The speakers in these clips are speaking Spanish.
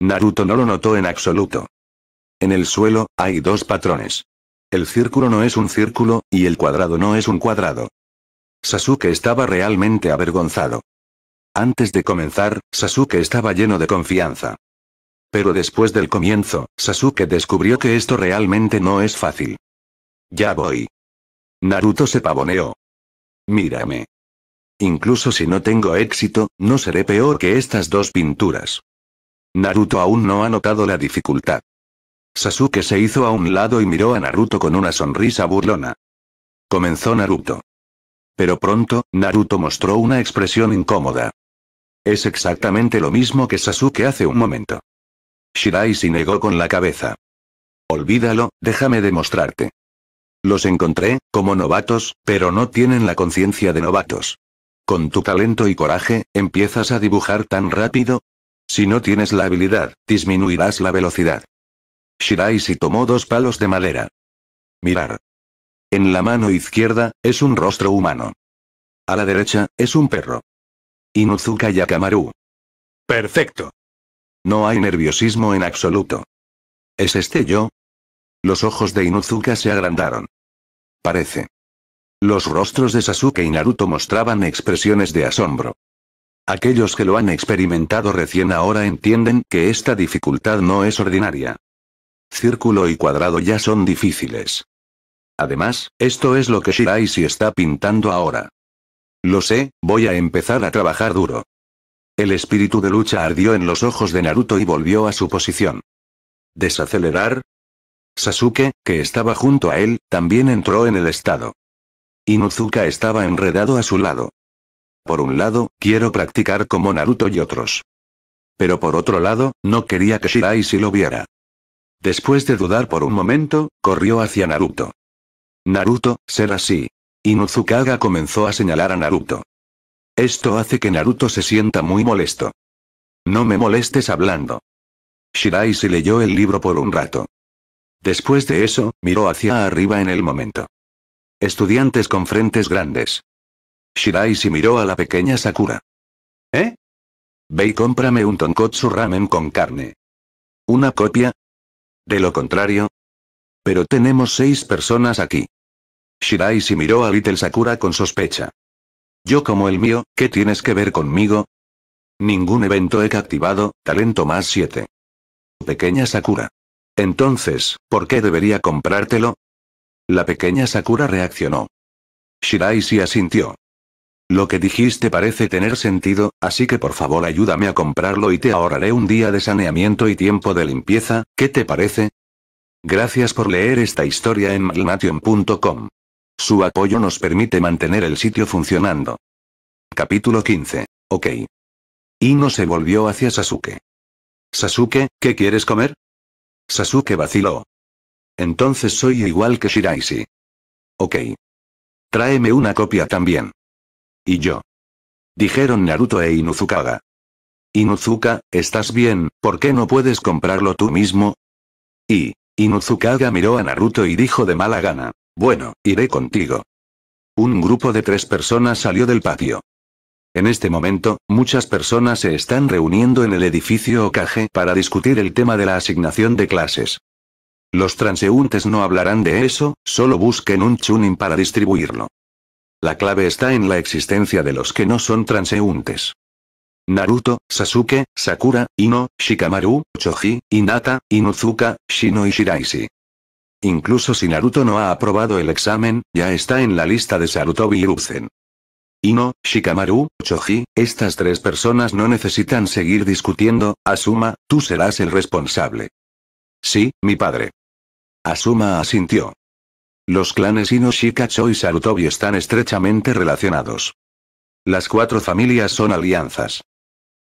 Naruto no lo notó en absoluto. En el suelo, hay dos patrones. El círculo no es un círculo, y el cuadrado no es un cuadrado. Sasuke estaba realmente avergonzado. Antes de comenzar, Sasuke estaba lleno de confianza. Pero después del comienzo, Sasuke descubrió que esto realmente no es fácil. Ya voy. Naruto se pavoneó. Mírame. Incluso si no tengo éxito, no seré peor que estas dos pinturas. Naruto aún no ha notado la dificultad. Sasuke se hizo a un lado y miró a Naruto con una sonrisa burlona. Comenzó Naruto. Pero pronto, Naruto mostró una expresión incómoda. Es exactamente lo mismo que Sasuke hace un momento. Shiraishi negó con la cabeza. Olvídalo, déjame demostrarte. Los encontré, como novatos, pero no tienen la conciencia de novatos. Con tu talento y coraje, ¿empiezas a dibujar tan rápido? Si no tienes la habilidad, disminuirás la velocidad. Shiraishi tomó dos palos de madera. Mirar. En la mano izquierda, es un rostro humano. A la derecha, es un perro. Inuzuka Yakamaru. Perfecto. No hay nerviosismo en absoluto. ¿Es este yo? Los ojos de Inuzuka se agrandaron. Parece. Los rostros de Sasuke y Naruto mostraban expresiones de asombro. Aquellos que lo han experimentado recién ahora entienden que esta dificultad no es ordinaria. Círculo y cuadrado ya son difíciles. Además, esto es lo que Shiraishi está pintando ahora. Lo sé, voy a empezar a trabajar duro. El espíritu de lucha ardió en los ojos de Naruto y volvió a su posición. ¿Desacelerar? Sasuke, que estaba junto a él, también entró en el estado. Inuzuka estaba enredado a su lado. Por un lado, quiero practicar como Naruto y otros. Pero por otro lado, no quería que Shiraishi lo viera. Después de dudar por un momento, corrió hacia Naruto. Naruto, ser así. Inuzukaga comenzó a señalar a Naruto. Esto hace que Naruto se sienta muy molesto. No me molestes hablando. Shiraishi leyó el libro por un rato. Después de eso, miró hacia arriba en el momento. Estudiantes con frentes grandes. Shiraishi miró a la pequeña Sakura. ¿Eh? Ve y cómprame un tonkotsu ramen con carne. ¿Una copia? De lo contrario. Pero tenemos seis personas aquí. Shiraishi miró a Little Sakura con sospecha. Yo como el mío, ¿qué tienes que ver conmigo? Ningún evento he activado, talento más 7. Pequeña Sakura. Entonces, ¿por qué debería comprártelo? La pequeña Sakura reaccionó. Shiraishi asintió. Lo que dijiste parece tener sentido, así que por favor ayúdame a comprarlo y te ahorraré un día de saneamiento y tiempo de limpieza, ¿qué te parece? Gracias por leer esta historia en malnation.com. Su apoyo nos permite mantener el sitio funcionando. Capítulo 15. Ok. Ino se volvió hacia Sasuke. Sasuke, ¿qué quieres comer? Sasuke vaciló. Entonces soy igual que Shiraishi. Ok. Tráeme una copia también. Y yo. Dijeron Naruto e Inuzukaga. Inuzuka, ¿estás bien? ¿Por qué no puedes comprarlo tú mismo? Y, Inuzukaga miró a Naruto y dijo de mala gana. Bueno, iré contigo. Un grupo de tres personas salió del patio. En este momento, muchas personas se están reuniendo en el edificio Okage para discutir el tema de la asignación de clases. Los transeúntes no hablarán de eso, solo busquen un chunin para distribuirlo. La clave está en la existencia de los que no son transeúntes. Naruto, Sasuke, Sakura, Ino, Shikamaru, Choji, Hinata, Inuzuka, Shino y Shiraishi. Incluso si Naruto no ha aprobado el examen, ya está en la lista de Sarutobi Hiruzen. Ino, Shikamaru, Choji, estas tres personas no necesitan seguir discutiendo, Asuma, tú serás el responsable. Sí, mi padre. Asuma asintió. Los clanes Ino Shikacho y Sarutobi están estrechamente relacionados. Las cuatro familias son alianzas.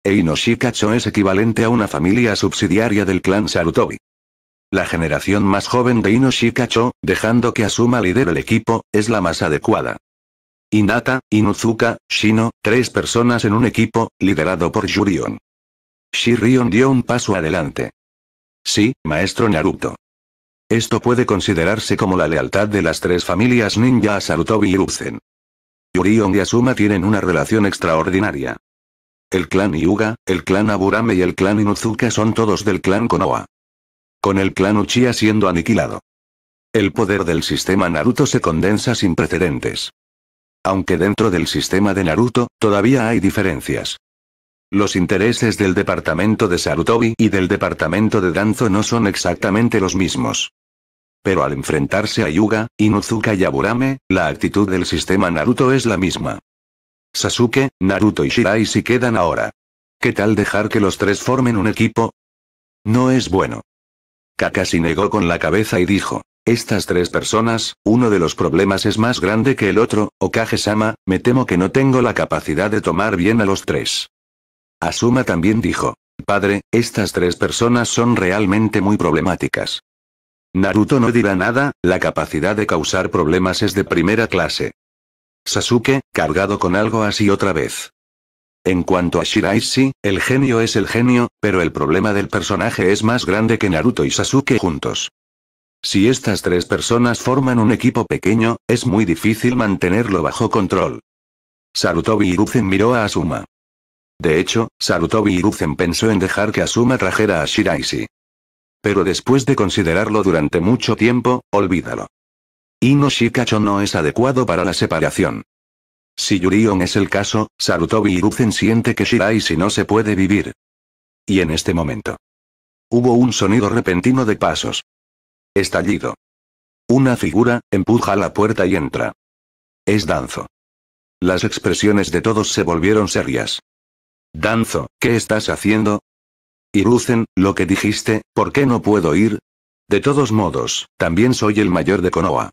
E Ino Shikacho es equivalente a una familia subsidiaria del clan Sarutobi. La generación más joven de Ino Shikacho, dejando que Asuma lidere el equipo, es la más adecuada. Inata, Inuzuka, Shino, tres personas en un equipo, liderado por Yurion. Shirion dio un paso adelante. Sí, maestro Naruto. Esto puede considerarse como la lealtad de las tres familias ninja a Sarutobi y Uzen. Yurion y Asuma tienen una relación extraordinaria. El clan Hyuga, el clan Aburame y el clan Inuzuka son todos del clan Konoha. Con el clan Uchiha siendo aniquilado. El poder del sistema Naruto se condensa sin precedentes. Aunque dentro del sistema de Naruto, todavía hay diferencias. Los intereses del departamento de Sarutobi y del departamento de Danzo no son exactamente los mismos. Pero al enfrentarse a Yuga, Inuzuka y Aburame, la actitud del sistema Naruto es la misma. Sasuke, Naruto y Shiraishi quedan ahora. ¿Qué tal dejar que los tres formen un equipo? No es bueno. Kakashi negó con la cabeza y dijo, estas tres personas, uno de los problemas es más grande que el otro, Okage-sama, me temo que no tengo la capacidad de tomar bien a los tres. Asuma también dijo, padre, estas tres personas son realmente muy problemáticas. Naruto no dirá nada, la capacidad de causar problemas es de primera clase. Sasuke, cargado con algo así otra vez. En cuanto a Shiraishi, el genio es el genio, pero el problema del personaje es más grande que Naruto y Sasuke juntos. Si estas tres personas forman un equipo pequeño, es muy difícil mantenerlo bajo control. Sarutobi Hiruzen miró a Asuma. De hecho, Sarutobi Hiruzen pensó en dejar que Asuma trajera a Shiraishi. Pero después de considerarlo durante mucho tiempo, olvídalo. Ino Shikacho no es adecuado para la separación. Si Yurion es el caso, Sarutobi Hiruzen siente que Shiraishi no se puede vivir. Y en este momento. Hubo un sonido repentino de pasos. Estallido. Una figura, empuja la puerta y entra. Es Danzo. Las expresiones de todos se volvieron serias. Danzo, ¿qué estás haciendo? Hiruzen, lo que dijiste, ¿por qué no puedo ir? De todos modos, también soy el mayor de Konoha.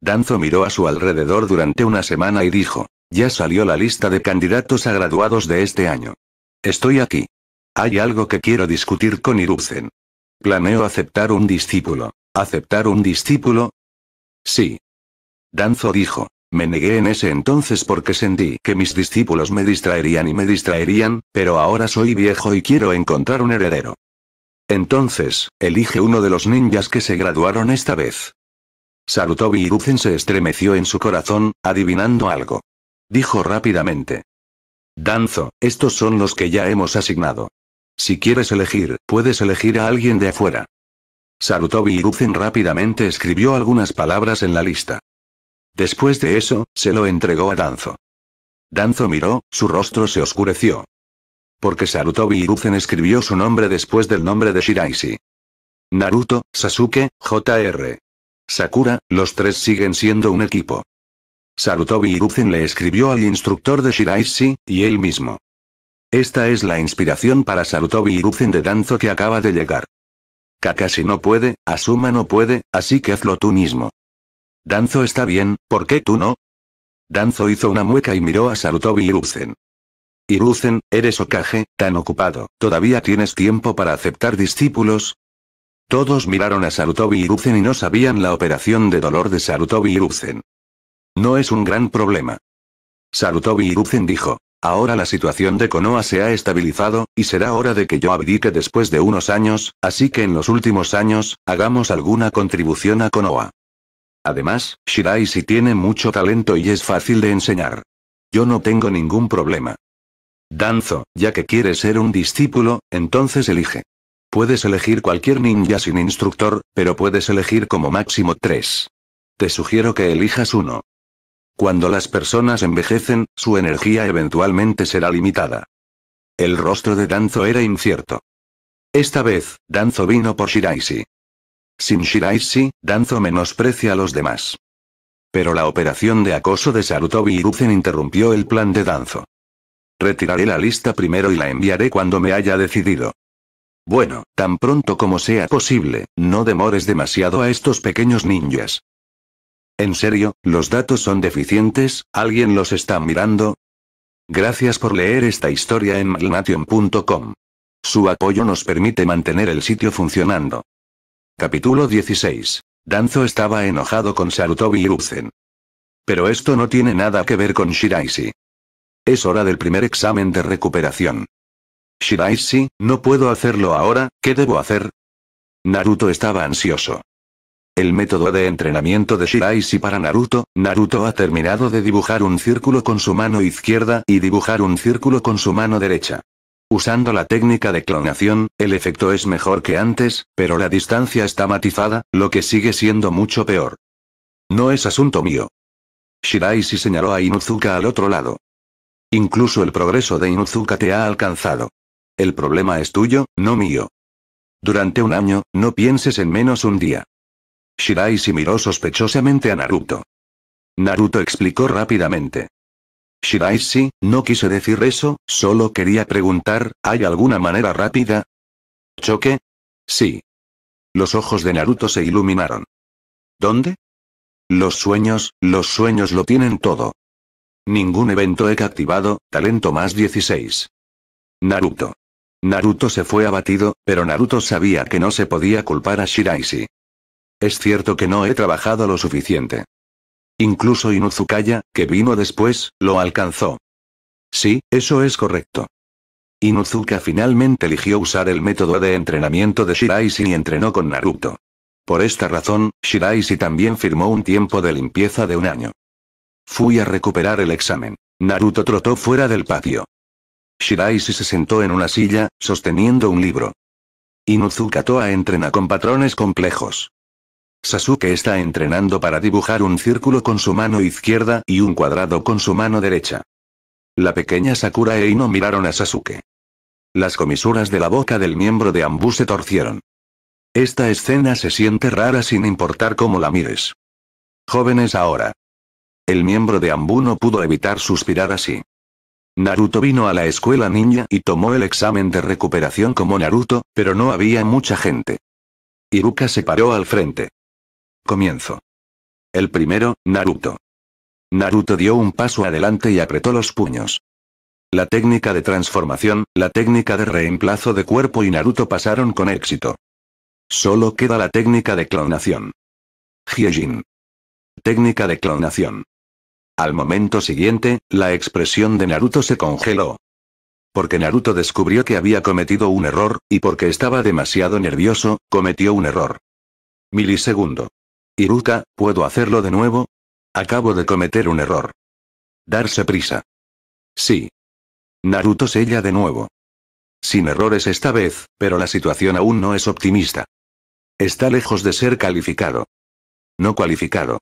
Danzo miró a su alrededor durante una semana y dijo, ya salió la lista de candidatos a graduados de este año. Estoy aquí. Hay algo que quiero discutir con Hiruzen. Planeo aceptar un discípulo. ¿Aceptar un discípulo? Sí. Danzo dijo. Me negué en ese entonces porque sentí que mis discípulos me distraerían y me distraerían, pero ahora soy viejo y quiero encontrar un heredero. Entonces, elige uno de los ninjas que se graduaron esta vez. Sarutobi Hiruzen se estremeció en su corazón, adivinando algo. Dijo rápidamente. Danzo, estos son los que ya hemos asignado. Si quieres elegir, puedes elegir a alguien de afuera. Sarutobi Hiruzen rápidamente escribió algunas palabras en la lista. Después de eso, se lo entregó a Danzo. Danzo miró, su rostro se oscureció. Porque Sarutobi Hiruzen escribió su nombre después del nombre de Shiraishi. Naruto, Sasuke, J.R. Sakura, los tres siguen siendo un equipo. Sarutobi Hiruzen le escribió al instructor de Shiraishi, y él mismo. Esta es la inspiración para Sarutobi Hiruzen de Danzo que acaba de llegar. Kakashi no puede, Asuma no puede, así que hazlo tú mismo. Danzo está bien, ¿por qué tú no? Danzo hizo una mueca y miró a Sarutobi Hiruzen. Hiruzen, eres Okage, tan ocupado, ¿todavía tienes tiempo para aceptar discípulos? Todos miraron a Sarutobi Hiruzen y no sabían la operación de dolor de Sarutobi Hiruzen. No es un gran problema. Sarutobi Hiruzen dijo, Ahora la situación de Konoha se ha estabilizado, y será hora de que yo abdique después de unos años, así que en los últimos años, hagamos alguna contribución a Konoha. Además, Shiraishi tiene mucho talento y es fácil de enseñar. Yo no tengo ningún problema. Danzo, ya que quieres ser un discípulo, entonces elige. Puedes elegir cualquier ninja sin instructor, pero puedes elegir como máximo tres. Te sugiero que elijas uno. Cuando las personas envejecen, su energía eventualmente será limitada. El rostro de Danzo era incierto. Esta vez, Danzo vino por Shiraishi. Sin Shiraishi, Danzo menosprecia a los demás. Pero la operación de acoso de Sarutobi Hiruzen interrumpió el plan de Danzo. Retiraré la lista primero y la enviaré cuando me haya decidido. Bueno, tan pronto como sea posible, no demores demasiado a estos pequeños ninjas. ¿En serio, los datos son deficientes? ¿Alguien los está mirando? Gracias por leer esta historia en magnation.com. Su apoyo nos permite mantener el sitio funcionando. Capítulo 16. Danzo estaba enojado con Sarutobi Hiruzen. Pero esto no tiene nada que ver con Shiraishi. Es hora del primer examen de recuperación. Shiraishi, no puedo hacerlo ahora, ¿qué debo hacer? Naruto estaba ansioso. El método de entrenamiento de Shiraishi para Naruto, Naruto ha terminado de dibujar un círculo con su mano izquierda y dibujar un círculo con su mano derecha. Usando la técnica de clonación, el efecto es mejor que antes, pero la distancia está matizada, lo que sigue siendo mucho peor. No es asunto mío. Shiraishi señaló a Inuzuka al otro lado. Incluso el progreso de Inuzuka te ha alcanzado. El problema es tuyo, no mío. Durante un año, no pienses en menos un día. Shiraishi miró sospechosamente a Naruto. Naruto explicó rápidamente. Shiraishi, no quise decir eso, solo quería preguntar, ¿hay alguna manera rápida? ¿Choque? Sí. Los ojos de Naruto se iluminaron. ¿Dónde? Los sueños, los sueños lo tienen todo. Ningún evento he activado, talento más 16. Naruto. Naruto se fue abatido, pero Naruto sabía que no se podía culpar a Shiraishi. Es cierto que no he trabajado lo suficiente. Incluso Inuzukaya, que vino después, lo alcanzó. Sí, eso es correcto. Inuzuka finalmente eligió usar el método de entrenamiento de Shiraishi y entrenó con Naruto. Por esta razón, Shiraishi también firmó un tiempo de limpieza de un año. Fui a recuperar el examen. Naruto trotó fuera del patio. Shiraishi se sentó en una silla, sosteniendo un libro. Inuzuka Toa entrena con patrones complejos. Sasuke está entrenando para dibujar un círculo con su mano izquierda y un cuadrado con su mano derecha. La pequeña Sakura e Ino miraron a Sasuke. Las comisuras de la boca del miembro de Ambu se torcieron. Esta escena se siente rara sin importar cómo la mires. Jóvenes ahora. El miembro de Ambu no pudo evitar suspirar así. Naruto vino a la escuela ninja y tomó el examen de recuperación como Naruto, pero no había mucha gente. Iruka se paró al frente. Comienzo. El primero, Naruto. Naruto dio un paso adelante y apretó los puños. La técnica de transformación, la técnica de reemplazo de cuerpo y Naruto pasaron con éxito. Solo queda la técnica de clonación. Hyejin. Técnica de clonación. Al momento siguiente, la expresión de Naruto se congeló. Porque Naruto descubrió que había cometido un error, y porque estaba demasiado nervioso, cometió un error. Milisegundo. Iruka, ¿puedo hacerlo de nuevo? Acabo de cometer un error. Darse prisa. Sí. Naruto sella de nuevo. Sin errores esta vez, pero la situación aún no es optimista. Está lejos de ser calificado. No cualificado.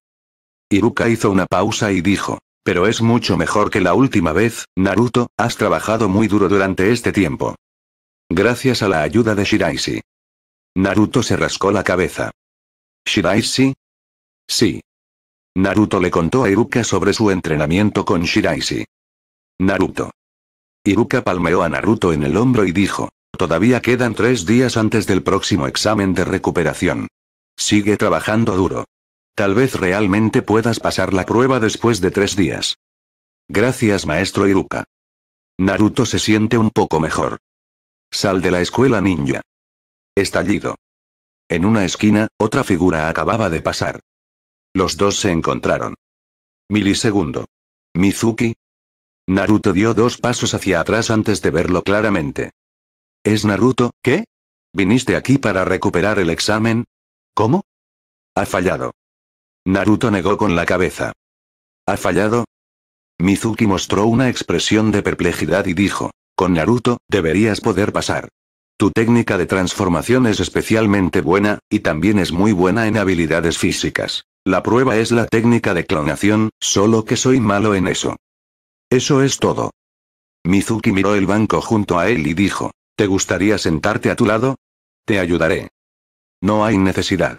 Iruka hizo una pausa y dijo, pero es mucho mejor que la última vez, Naruto, has trabajado muy duro durante este tiempo. Gracias a la ayuda de Shiraishi. Naruto se rascó la cabeza. Shiraishi, Sí. Naruto le contó a Iruka sobre su entrenamiento con Shiraishi. Naruto. Iruka palmeó a Naruto en el hombro y dijo, todavía quedan tres días antes del próximo examen de recuperación. Sigue trabajando duro. Tal vez realmente puedas pasar la prueba después de tres días. Gracias maestro Iruka. Naruto se siente un poco mejor. Sal de la escuela ninja. Estallido. En una esquina, otra figura acababa de pasar. Los dos se encontraron. Milisegundo. Mizuki. Naruto dio dos pasos hacia atrás antes de verlo claramente. ¿Es Naruto, qué? ¿Viniste aquí para recuperar el examen? ¿Cómo? Ha fallado. Naruto negó con la cabeza. ¿Ha fallado? Mizuki mostró una expresión de perplejidad y dijo, con Naruto, deberías poder pasar. Tu técnica de transformación es especialmente buena, y también es muy buena en habilidades físicas. La prueba es la técnica de clonación, solo que soy malo en eso. Eso es todo. Mizuki miró el banco junto a él y dijo, ¿te gustaría sentarte a tu lado? Te ayudaré. No hay necesidad.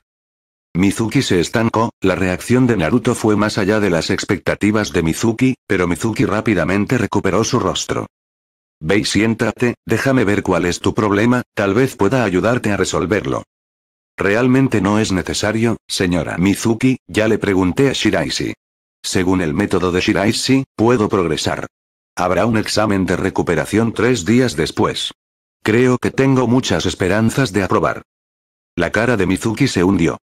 Mizuki se estancó, la reacción de Naruto fue más allá de las expectativas de Mizuki, pero Mizuki rápidamente recuperó su rostro. Ve y siéntate, déjame ver cuál es tu problema, tal vez pueda ayudarte a resolverlo. Realmente no es necesario, señora Mizuki, ya le pregunté a Shiraishi. Según el método de Shiraishi, puedo progresar. Habrá un examen de recuperación tres días después. Creo que tengo muchas esperanzas de aprobar. La cara de Mizuki se hundió.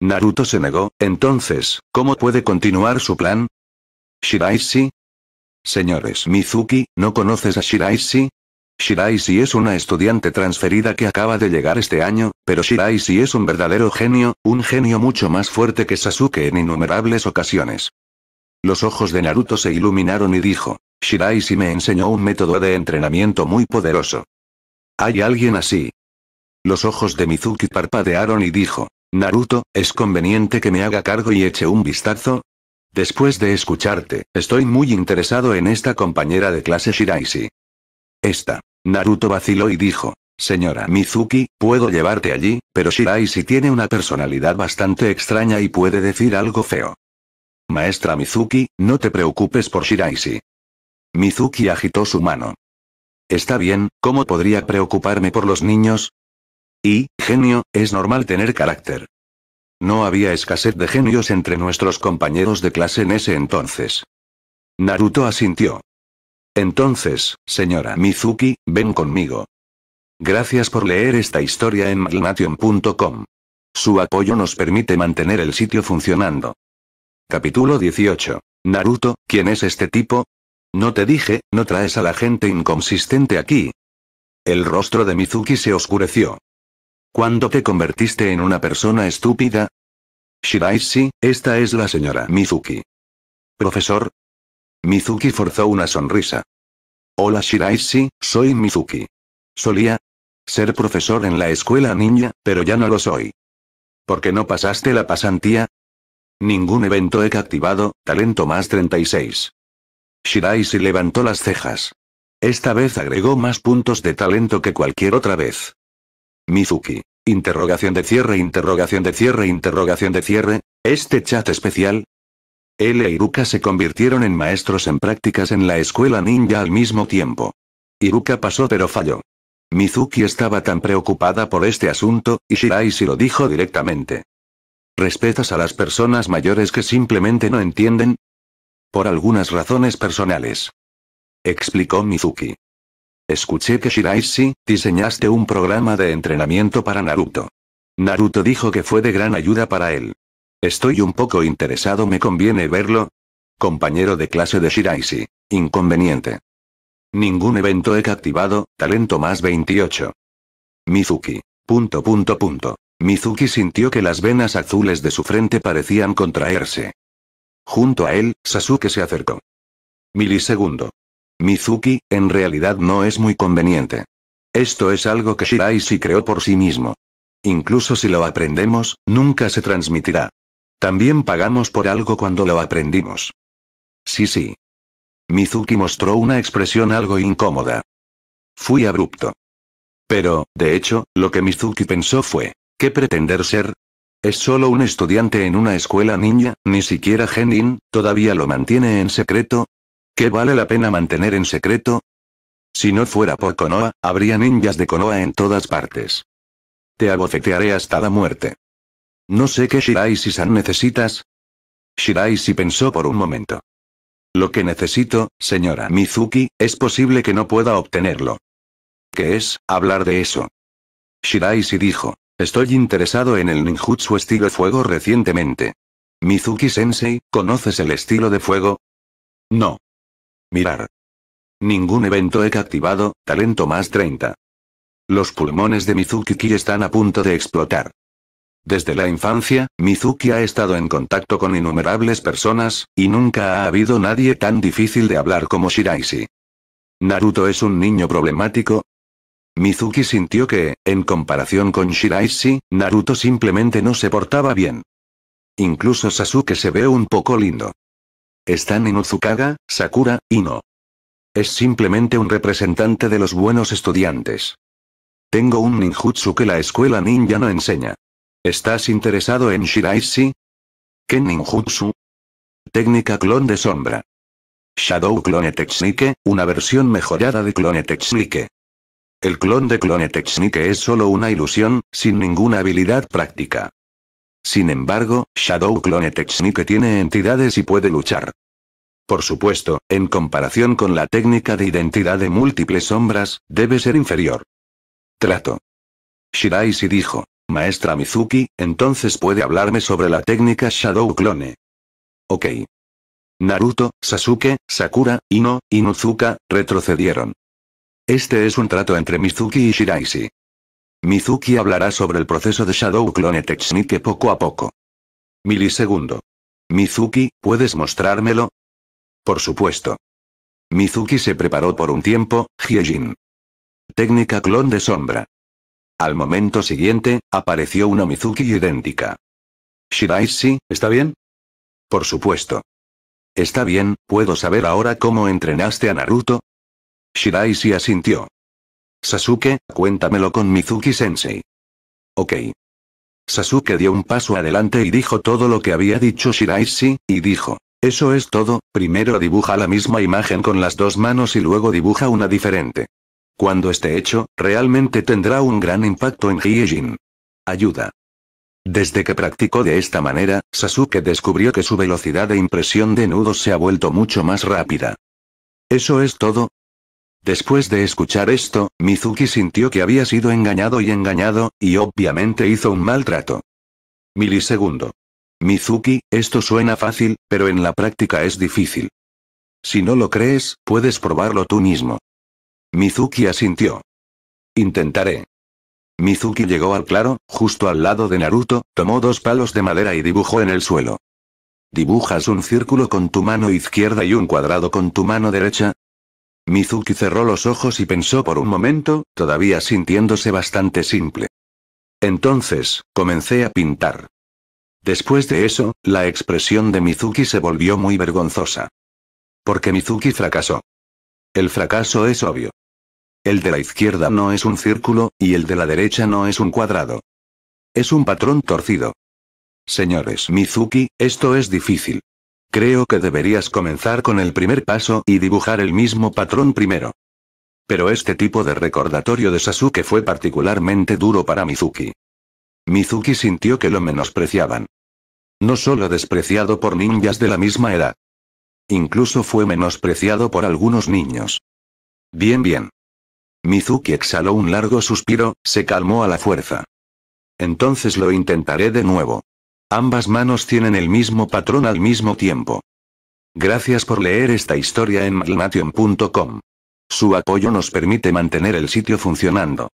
Naruto se negó, entonces, ¿cómo puede continuar su plan? Shiraishi. Señores Mizuki, ¿no conoces a Shiraishi? Shiraishi es una estudiante transferida que acaba de llegar este año, pero Shiraishi es un verdadero genio, un genio mucho más fuerte que Sasuke en innumerables ocasiones. Los ojos de Naruto se iluminaron y dijo, Shiraishi me enseñó un método de entrenamiento muy poderoso. ¿Hay alguien así? Los ojos de Mizuki parpadearon y dijo, Naruto, ¿es conveniente que me haga cargo y eche un vistazo? Después de escucharte, estoy muy interesado en esta compañera de clase Shiraishi. Esta. Naruto vaciló y dijo, Señora Mizuki, puedo llevarte allí, pero Shiraishi tiene una personalidad bastante extraña y puede decir algo feo. Maestra Mizuki, no te preocupes por Shiraishi. Mizuki agitó su mano. Está bien, ¿cómo podría preocuparme por los niños? Y, genio, es normal tener carácter. No había escasez de genios entre nuestros compañeros de clase en ese entonces. Naruto asintió. Entonces, señora Mizuki, ven conmigo. Gracias por leer esta historia en magnation.com. Su apoyo nos permite mantener el sitio funcionando. Capítulo 18. Naruto, ¿quién es este tipo? No te dije, no traes a la gente inconsistente aquí. El rostro de Mizuki se oscureció. ¿Cuándo te convertiste en una persona estúpida? Shiraishi, esta es la señora Mizuki. Profesor, Mizuki forzó una sonrisa. Hola Shiraishi, soy Mizuki. Solía ser profesor en la escuela ninja, pero ya no lo soy. ¿Por qué no pasaste la pasantía? Ningún evento he activado, talento más 36. Shiraishi levantó las cejas. Esta vez agregó más puntos de talento que cualquier otra vez. Mizuki. Interrogación de cierre, interrogación de cierre, interrogación de cierre. Este chat especial, él e Iruka se convirtieron en maestros en prácticas en la escuela ninja al mismo tiempo. Iruka pasó pero falló. Mizuki estaba tan preocupada por este asunto, y Shiraishi lo dijo directamente. ¿Respetas a las personas mayores que simplemente no entienden? Por algunas razones personales. Explicó Mizuki. Escuché que Shiraishi, diseñaste un programa de entrenamiento para Naruto. Naruto dijo que fue de gran ayuda para él. Estoy un poco interesado, ¿me conviene verlo? Compañero de clase de Shiraishi. Inconveniente. Ningún evento he activado, talento más 28. Mizuki. Punto punto punto. Mizuki sintió que las venas azules de su frente parecían contraerse. Junto a él, Sasuke se acercó. Milisegundo. Mizuki, en realidad no es muy conveniente. Esto es algo que Shiraishi creó por sí mismo. Incluso si lo aprendemos, nunca se transmitirá. También pagamos por algo cuando lo aprendimos. Sí, sí. Mizuki mostró una expresión algo incómoda. Fui abrupto. Pero, de hecho, lo que Mizuki pensó fue, ¿qué pretender ser? Es solo un estudiante en una escuela ninja, ni siquiera Genin, todavía lo mantiene en secreto. ¿Qué vale la pena mantener en secreto? Si no fuera por Konoha, habría ninjas de Konoha en todas partes. Te abofetearé hasta la muerte. No sé qué Shiraishi-san necesitas. Shiraishi pensó por un momento. Lo que necesito, señora Mizuki, es posible que no pueda obtenerlo. ¿Qué es, hablar de eso? Shiraishi dijo. Estoy interesado en el ninjutsu estilo fuego recientemente. Mizuki-sensei, ¿conoces el estilo de fuego? No. Mirar. Ningún evento he activado, talento más 30. Los pulmones de Mizuki están a punto de explotar. Desde la infancia, Mizuki ha estado en contacto con innumerables personas, y nunca ha habido nadie tan difícil de hablar como Shiraishi. ¿Naruto es un niño problemático? Mizuki sintió que, en comparación con Shiraishi, Naruto simplemente no se portaba bien. Incluso Sasuke se ve un poco lindo. Están en Uzukaga, Sakura, y no. Es simplemente un representante de los buenos estudiantes. Tengo un ninjutsu que la escuela ninja no enseña. ¿Estás interesado en Shiraishi? ¿Qué ninjutsu? Técnica clon de sombra. Shadow Clone Technique, una versión mejorada de Clone Technique. El clon de Clone Technique es solo una ilusión, sin ninguna habilidad práctica. Sin embargo, Shadow Clone Technique tiene entidades y puede luchar. Por supuesto, en comparación con la técnica de identidad de múltiples sombras, debe ser inferior. Trato. Shiraishi dijo. Maestra Mizuki, entonces puede hablarme sobre la técnica Shadow Clone. Ok. Naruto, Sasuke, Sakura, Ino, Inuzuka, retrocedieron. Este es un trato entre Mizuki y Shiraishi. Mizuki hablará sobre el proceso de Shadow Clone Technique poco a poco. Milisegundo. Mizuki, ¿puedes mostrármelo? Por supuesto. Mizuki se preparó por un tiempo, Hyejin. Técnica clon de sombra. Al momento siguiente, apareció una Mizuki idéntica. Shiraishi, ¿está bien? Por supuesto. Está bien, ¿puedo saber ahora cómo entrenaste a Naruto? Shiraishi asintió. Sasuke, cuéntamelo con Mizuki Sensei. Ok. Sasuke dio un paso adelante y dijo todo lo que había dicho Shiraishi, y dijo, eso es todo, primero dibuja la misma imagen con las dos manos y luego dibuja una diferente. Cuando esté hecho, realmente tendrá un gran impacto en Hyejin. Ayuda. Desde que practicó de esta manera, Sasuke descubrió que su velocidad de impresión de nudos se ha vuelto mucho más rápida. ¿Eso es todo? Después de escuchar esto, Mizuki sintió que había sido engañado y engañado, y obviamente hizo un mal trato. Milisegundo. Mizuki, esto suena fácil, pero en la práctica es difícil. Si no lo crees, puedes probarlo tú mismo. Mizuki asintió. Intentaré. Mizuki llegó al claro, justo al lado de Naruto, tomó dos palos de madera y dibujó en el suelo. ¿Dibujas un círculo con tu mano izquierda y un cuadrado con tu mano derecha? Mizuki cerró los ojos y pensó por un momento, todavía sintiéndose bastante simple. Entonces, comencé a pintar. Después de eso, la expresión de Mizuki se volvió muy vergonzosa. Porque Mizuki fracasó. El fracaso es obvio. El de la izquierda no es un círculo, y el de la derecha no es un cuadrado. Es un patrón torcido. Señores Mizuki, esto es difícil. Creo que deberías comenzar con el primer paso y dibujar el mismo patrón primero. Pero este tipo de recordatorio de Sasuke fue particularmente duro para Mizuki. Mizuki sintió que lo menospreciaban. No solo despreciado por ninjas de la misma edad. Incluso fue menospreciado por algunos niños. Bien, bien. Mizuki exhaló un largo suspiro, se calmó a la fuerza. Entonces lo intentaré de nuevo. Ambas manos tienen el mismo patrón al mismo tiempo. Gracias por leer esta historia en magnation.com. Su apoyo nos permite mantener el sitio funcionando.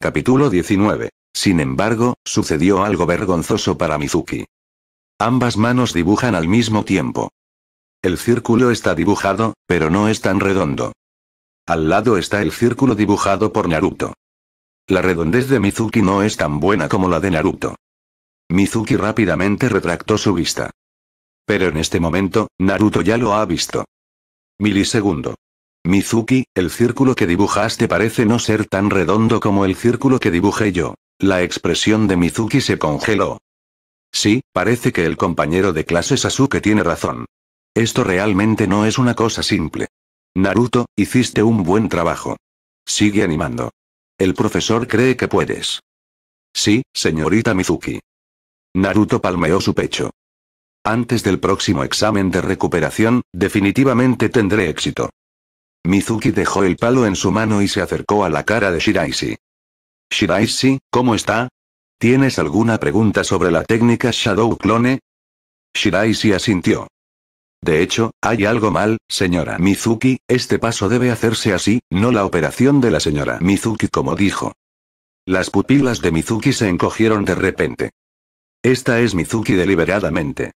Capítulo 19. Sin embargo, sucedió algo vergonzoso para Mizuki. Ambas manos dibujan al mismo tiempo. El círculo está dibujado, pero no es tan redondo. Al lado está el círculo dibujado por Naruto. La redondez de Mizuki no es tan buena como la de Naruto. Mizuki rápidamente retractó su vista. Pero en este momento, Naruto ya lo ha visto. Milisegundo. Mizuki, el círculo que dibujaste parece no ser tan redondo como el círculo que dibujé yo. La expresión de Mizuki se congeló. Sí, parece que el compañero de clase Sasuke tiene razón. Esto realmente no es una cosa simple. Naruto, hiciste un buen trabajo. Sigue animando. El profesor cree que puedes. Sí, señorita Mizuki. Naruto palmeó su pecho. Antes del próximo examen de recuperación, definitivamente tendré éxito. Mizuki dejó el palo en su mano y se acercó a la cara de Shiraishi. Shiraishi, ¿cómo está? ¿Tienes alguna pregunta sobre la técnica Shadow Clone? Shiraishi asintió. De hecho, hay algo mal, señora Mizuki, este paso debe hacerse así, no la operación de la señora Mizuki como dijo. Las pupilas de Mizuki se encogieron de repente. Esta es Mizuki deliberadamente.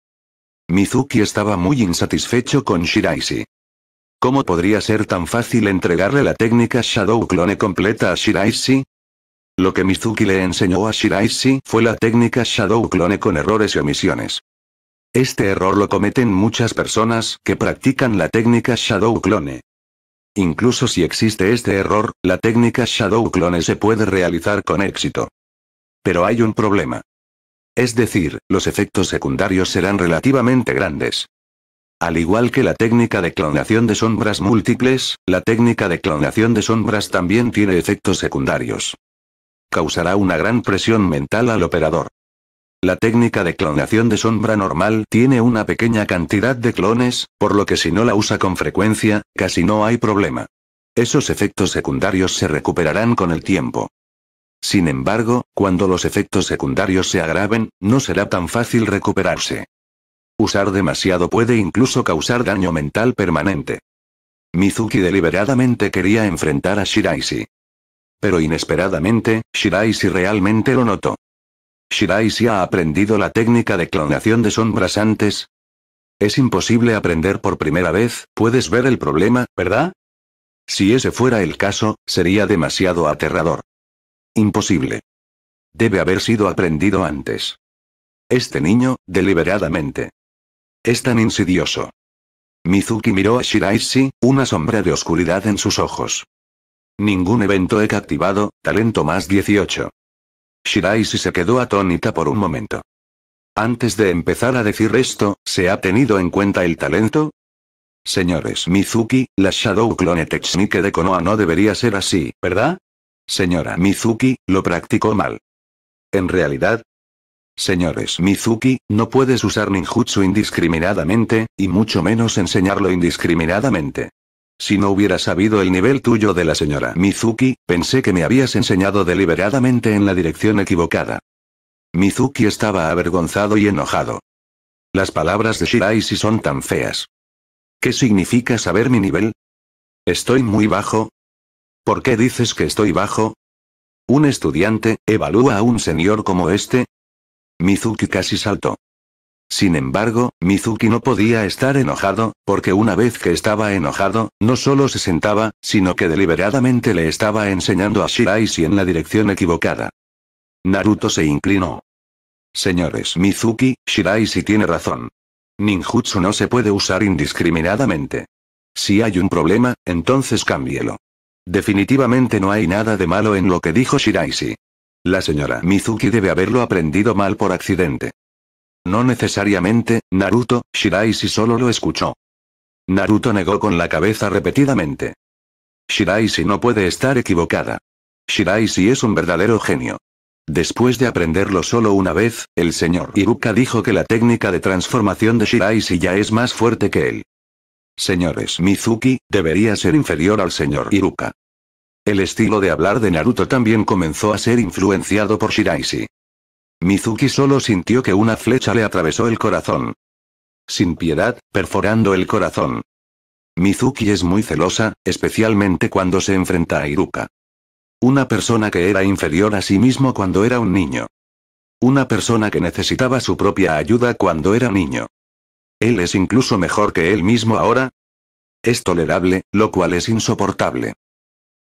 Mizuki estaba muy insatisfecho con Shiraishi. ¿Cómo podría ser tan fácil entregarle la técnica Shadow Clone completa a Shiraishi? Lo que Mizuki le enseñó a Shiraishi fue la técnica Shadow Clone con errores y omisiones. Este error lo cometen muchas personas que practican la técnica Shadow Clone. Incluso si existe este error, la técnica Shadow Clone se puede realizar con éxito. Pero hay un problema. Es decir, los efectos secundarios serán relativamente grandes. Al igual que la técnica de clonación de sombras múltiples, la técnica de clonación de sombras también tiene efectos secundarios. Causará una gran presión mental al operador. La técnica de clonación de sombra normal tiene una pequeña cantidad de clones, por lo que si no la usa con frecuencia, casi no hay problema. Esos efectos secundarios se recuperarán con el tiempo. Sin embargo, cuando los efectos secundarios se agraven, no será tan fácil recuperarse. Usar demasiado puede incluso causar daño mental permanente. Mizuki deliberadamente quería enfrentar a Shiraishi. Pero inesperadamente, Shiraishi realmente lo notó. Shiraishi ha aprendido la técnica de clonación de sombras antes. Es imposible aprender por primera vez, puedes ver el problema, ¿verdad? Si ese fuera el caso, sería demasiado aterrador. Imposible. Debe haber sido aprendido antes. Este niño, deliberadamente. Es tan insidioso. Mizuki miró a Shiraishi, una sombra de oscuridad en sus ojos. Ningún evento he activado, talento más 18. Shiraishi se quedó atónita por un momento. Antes de empezar a decir esto, ¿se ha tenido en cuenta el talento? Señores Mizuki, la Shadow Clone Technique de Konoha no debería ser así, ¿verdad? Señora Mizuki, lo practicó mal. En realidad, Señores Mizuki, no puedes usar ninjutsu indiscriminadamente, y mucho menos enseñarlo indiscriminadamente. Si no hubiera sabido el nivel tuyo de la señora Mizuki, pensé que me habías enseñado deliberadamente en la dirección equivocada. Mizuki estaba avergonzado y enojado. Las palabras de Shiraishi son tan feas. ¿Qué significa saber mi nivel? ¿Estoy muy bajo? ¿Por qué dices que estoy bajo? ¿Un estudiante, evalúa a un señor como este? Mizuki casi saltó. Sin embargo, Mizuki no podía estar enojado, porque una vez que estaba enojado, no solo se sentaba, sino que deliberadamente le estaba enseñando a Shiraishi en la dirección equivocada. Naruto se inclinó. Señores Mizuki, Shiraishi tiene razón. Ninjutsu no se puede usar indiscriminadamente. Si hay un problema, entonces cámbielo. Definitivamente no hay nada de malo en lo que dijo Shiraishi. La señora Mizuki debe haberlo aprendido mal por accidente. No necesariamente, Naruto, Shiraishi solo lo escuchó. Naruto negó con la cabeza repetidamente. Shiraishi no puede estar equivocada. Shiraishi es un verdadero genio. Después de aprenderlo solo una vez, el señor Iruka dijo que la técnica de transformación de Shiraishi ya es más fuerte que él. Señores Mizuki, debería ser inferior al señor Iruka. El estilo de hablar de Naruto también comenzó a ser influenciado por Shiraishi. Mizuki solo sintió que una flecha le atravesó el corazón. Sin piedad, perforando el corazón. Mizuki es muy celosa, especialmente cuando se enfrenta a Iruka. Una persona que era inferior a sí mismo cuando era un niño. Una persona que necesitaba su propia ayuda cuando era niño. ¿Él es incluso mejor que él mismo ahora? Es tolerable, lo cual es insoportable.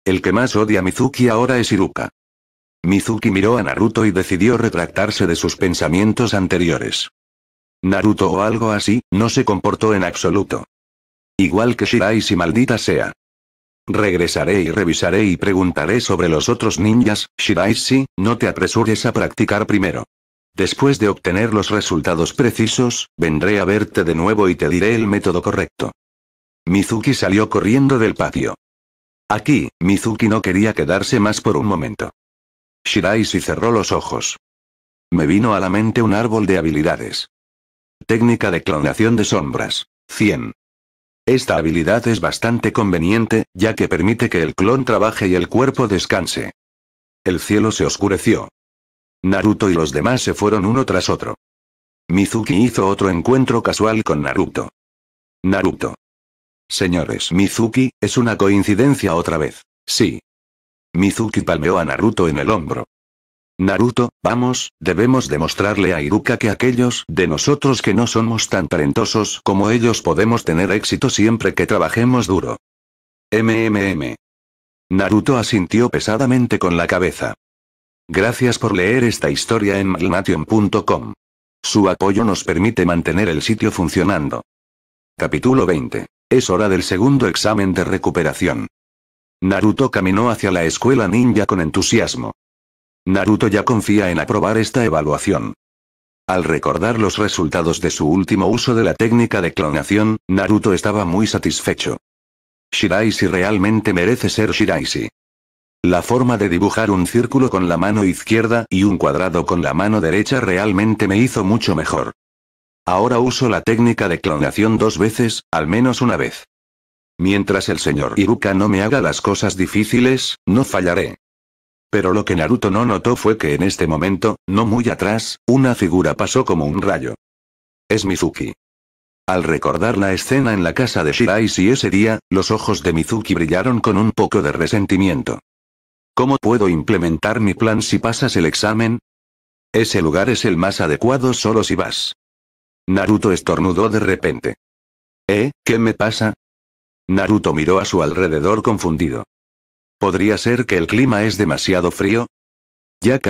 El que más odia a Mizuki ahora es Iruka. Mizuki miró a Naruto y decidió retractarse de sus pensamientos anteriores. Naruto o algo así, no se comportó en absoluto. Igual que Shiraishi maldita sea. Regresaré y revisaré y preguntaré sobre los otros ninjas, Shiraishi, no te apresures a practicar primero. Después de obtener los resultados precisos, vendré a verte de nuevo y te diré el método correcto. Mizuki salió corriendo del patio. Aquí, Mizuki no quería quedarse más por un momento. Shiraishi cerró los ojos. Me vino a la mente un árbol de habilidades. Técnica de clonación de sombras. 100. Esta habilidad es bastante conveniente, ya que permite que el clon trabaje y el cuerpo descanse. El cielo se oscureció. Naruto y los demás se fueron uno tras otro. Mizuki hizo otro encuentro casual con Naruto. Naruto. Señores Mizuki, es una coincidencia otra vez. Sí. Mizuki palmeó a Naruto en el hombro. Naruto, vamos, debemos demostrarle a Iruka que aquellos de nosotros que no somos tan talentosos como ellos podemos tener éxito siempre que trabajemos duro. MMM. Naruto asintió pesadamente con la cabeza. Gracias por leer esta historia en malnation.com. Su apoyo nos permite mantener el sitio funcionando. Capítulo 20. Es hora del segundo examen de recuperación. Naruto caminó hacia la escuela ninja con entusiasmo. Naruto ya confía en aprobar esta evaluación. Al recordar los resultados de su último uso de la técnica de clonación, Naruto estaba muy satisfecho. Shiraishi realmente merece ser Shiraishi. La forma de dibujar un círculo con la mano izquierda y un cuadrado con la mano derecha realmente me hizo mucho mejor. Ahora uso la técnica de clonación dos veces, al menos una vez. Mientras el señor Iruka no me haga las cosas difíciles, no fallaré. Pero lo que Naruto no notó fue que en este momento, no muy atrás, una figura pasó como un rayo. Es Mizuki. Al recordar la escena en la casa de Shiraishi ese día, los ojos de Mizuki brillaron con un poco de resentimiento. ¿Cómo puedo implementar mi plan si pasas el examen? Ese lugar es el más adecuado solo si vas. Naruto estornudó de repente. ¿Eh? ¿Qué me pasa? Naruto miró a su alrededor confundido. ¿Podría ser que el clima es demasiado frío? Ya